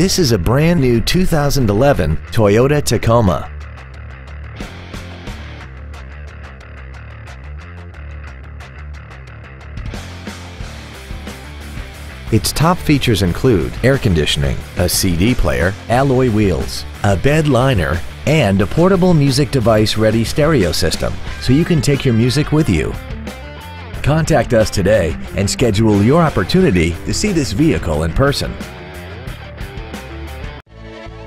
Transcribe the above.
This is a brand new 2011 Toyota Tacoma. Its top features include air conditioning, a CD player, alloy wheels, a bed liner, and a portable music device ready stereo system so you can take your music with you. Contact us today and schedule your opportunity to see this vehicle in person.